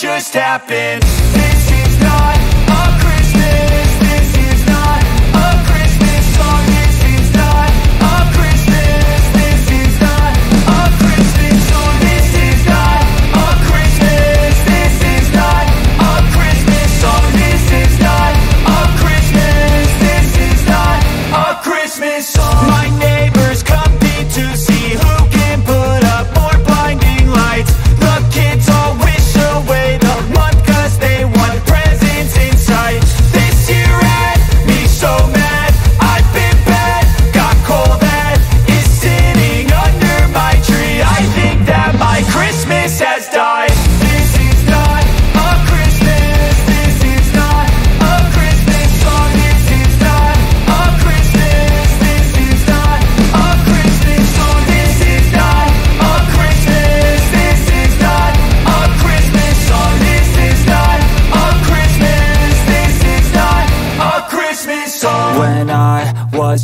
just happened.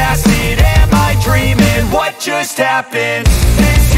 Am I dreaming? What just happened? This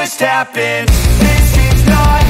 just happened This is not